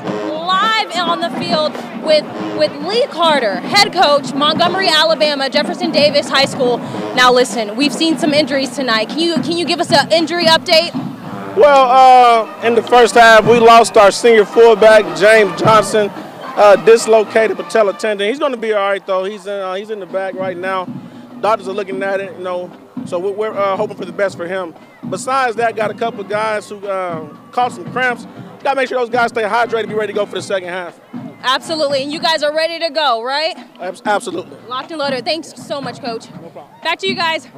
Live on the field with with Lee Carter, head coach, Montgomery, Alabama, Jefferson Davis High School. Now listen, we've seen some injuries tonight. Can you can you give us an injury update? Well, uh, in the first half, we lost our senior fullback, James Johnson, uh, dislocated patella tendon. He's going to be all right, though. He's in, uh, he's in the back right now. Doctors are looking at it, you know, so we're, uh, hoping for the best for him. Besides that, got a couple guys who uh, caught some cramps. Got to make sure those guys stay hydrated, be ready to go for the second half. Absolutely, and you guys are ready to go, right? Absolutely. Locked and loaded. Thanks so much, Coach. No problem. Back to you guys.